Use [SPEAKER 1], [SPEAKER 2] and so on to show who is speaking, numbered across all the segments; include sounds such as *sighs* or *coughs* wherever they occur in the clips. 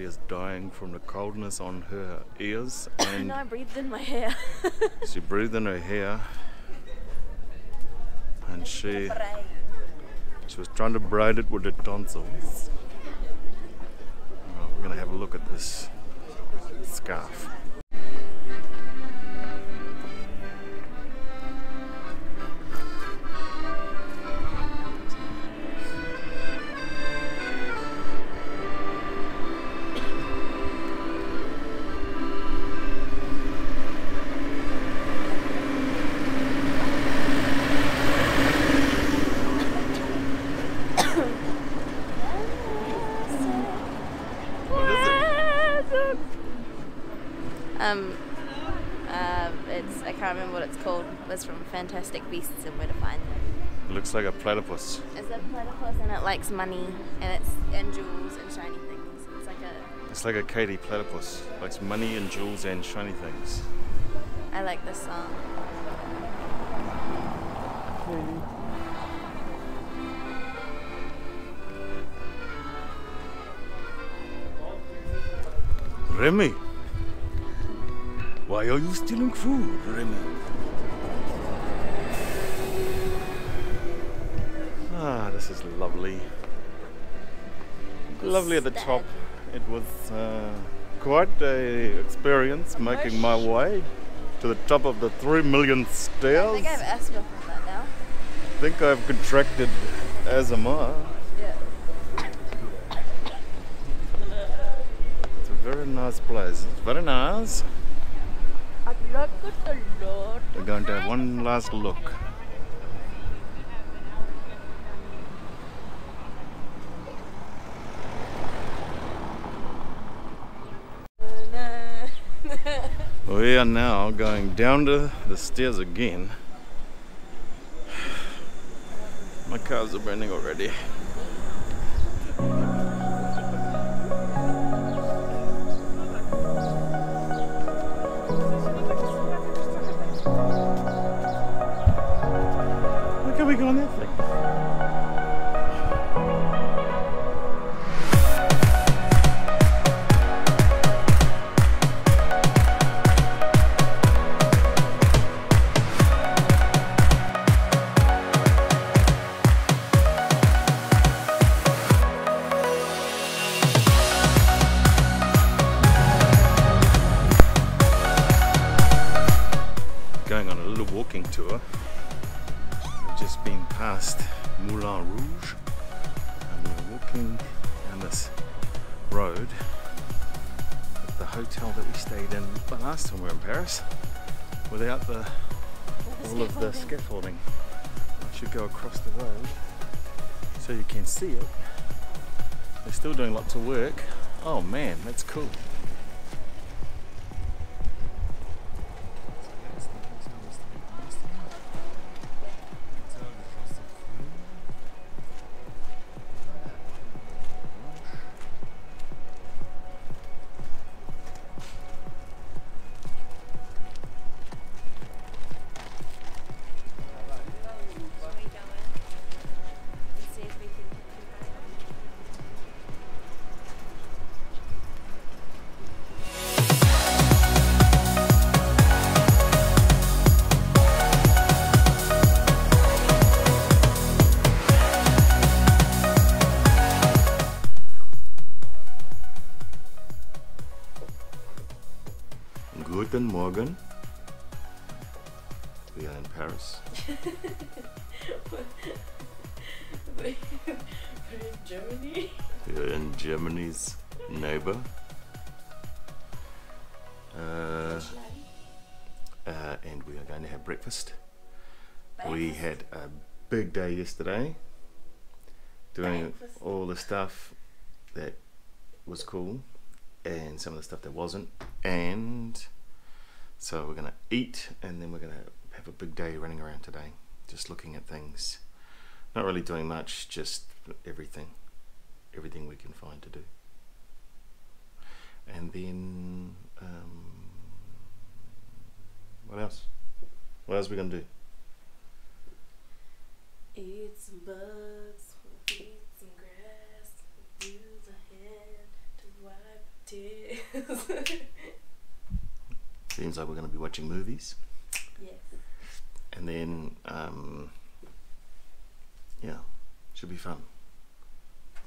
[SPEAKER 1] Is dying from the coldness on her ears *coughs* and
[SPEAKER 2] no, I breathed in my hair. *laughs*
[SPEAKER 1] she breathed in her hair and she she was trying to braid it with her tonsils. We're gonna have a look at this scarf.
[SPEAKER 2] Um, uh, it's I can't remember what it's called. It's from Fantastic Beasts and Where to Find Them.
[SPEAKER 1] It looks like a platypus.
[SPEAKER 2] It's a platypus and it likes money and it's and jewels and shiny things. It's like a
[SPEAKER 1] It's like a Katie platypus. Likes money and jewels and shiny things.
[SPEAKER 2] I like this song.
[SPEAKER 1] Remy! Why are you stealing food, Remy? Ah, this is lovely. Lovely at the top. It was uh, quite a experience making my way to the top of the three million stairs.
[SPEAKER 2] I
[SPEAKER 1] stairs.
[SPEAKER 2] think I have asthma from that now.
[SPEAKER 1] I think I've contracted asthma.
[SPEAKER 2] Yeah.
[SPEAKER 1] It's a very nice place. It's very nice.
[SPEAKER 2] I like it a lot.
[SPEAKER 1] We're going to have one last look. We are now going down to the stairs again. *sighs* My cars are burning already. Moulin Rouge and we're walking down this road at the hotel that we stayed in the last time we were in Paris without the oh, all of the scaffolding. I should go across the road so you can see it. They're still doing lots of work. Oh man, that's cool. Guten Morgen. We are in Paris.
[SPEAKER 2] We're in Germany.
[SPEAKER 1] We are in Germany's neighbor. Uh, uh, and we are going to have breakfast. We had a big day yesterday doing
[SPEAKER 2] Breakfast.
[SPEAKER 1] all the stuff that was cool and some of the stuff that wasn't. And so we're to eat and then we're to have a big day running around today, just looking at things. Not really doing much, just everything. Everything we can find to do. And then, um, what else? What else are we to do?
[SPEAKER 3] Eat some bugs, eat some grass, use a hand to wipe tears. *laughs*
[SPEAKER 1] Seems like we're going to be watching movies.
[SPEAKER 3] yes.
[SPEAKER 1] And then, um, yeah, should be fun.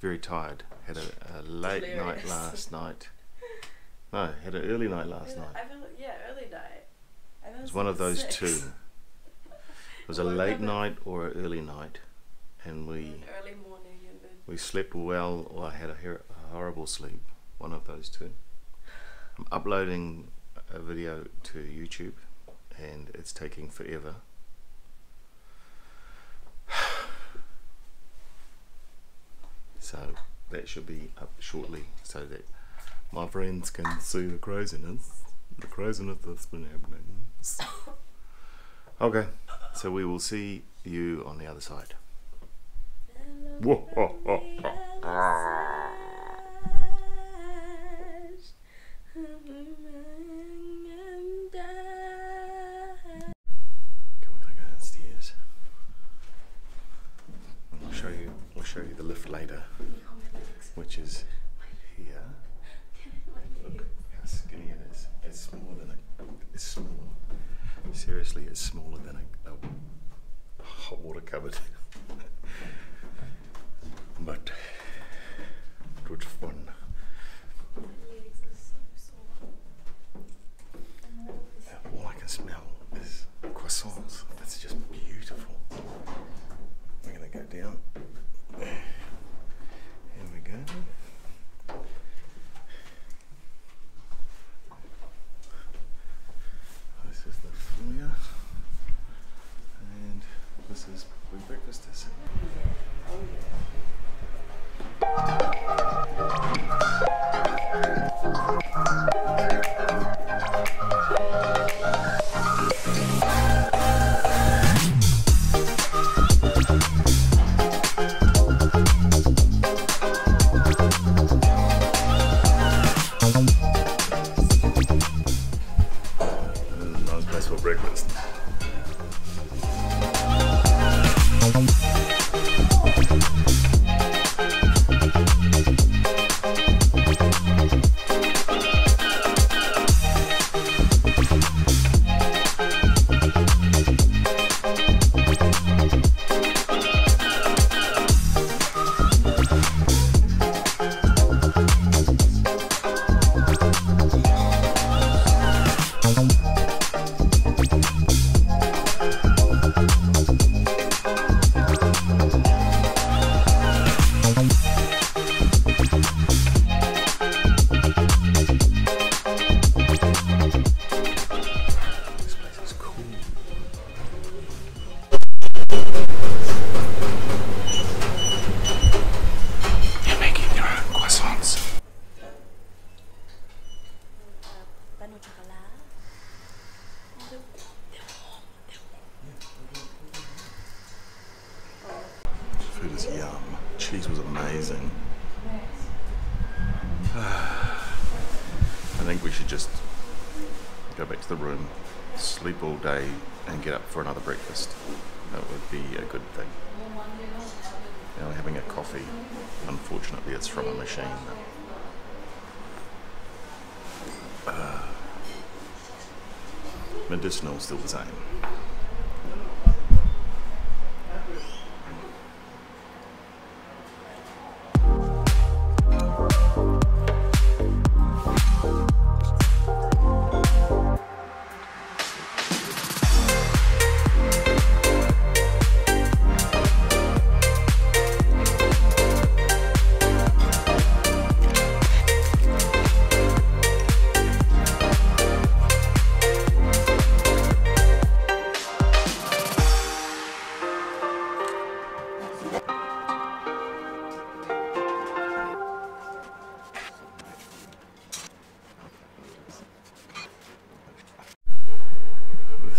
[SPEAKER 1] Very tired. Had a, a late night last night. No, had an early night last
[SPEAKER 3] Early-
[SPEAKER 1] night.
[SPEAKER 3] I feel, yeah, early night. I
[SPEAKER 1] It was one of those
[SPEAKER 3] six.
[SPEAKER 1] two. *laughs* It was a late night or an early night, and we
[SPEAKER 3] early morning and then
[SPEAKER 1] we slept well or I had a, her- a horrible sleep. One of those two. I'm uploading a video to YouTube, and it's taking forever. *sighs* So that should be up shortly, so that my friends can see the craziness, the craziness that's been happening. Okay, so we will see you on the other side. Whoa, oh, oh, oh. Okay, we're gonna go downstairs. And I'll show you. We'll show you the lift later, which is here. Look how skinny it is. It's smaller than a. It's small. Seriously, it's smaller than a, a hot water cupboard. *laughs* but it was fun. All I can smell is croissants. That's just beautiful. We're gonna go down. You're making your own croissants. Food is yum. Cheese was amazing. *sighs* I think we should just go back to the room, sleep all day, and get up for another breakfast. That would be a good thing. Now having a coffee. Unfortunately, it's from a machine. Uh, medicinal, still the same.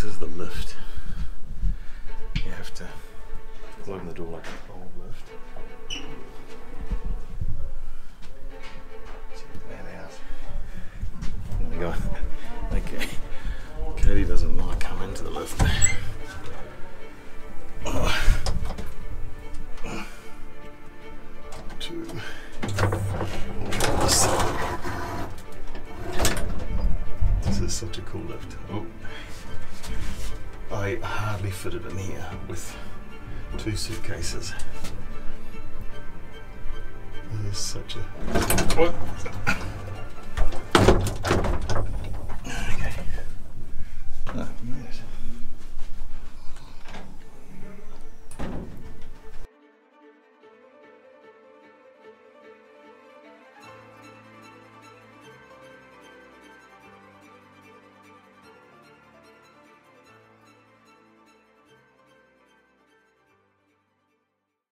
[SPEAKER 1] This is the lift. You have to open the door like an old lift. Check that out. Oh my god. Okay. Katie doesn't want to come into the lift. Oh. This is such a cool lift. Oh. I hardly fitted in here with two suitcases. It is such a. What?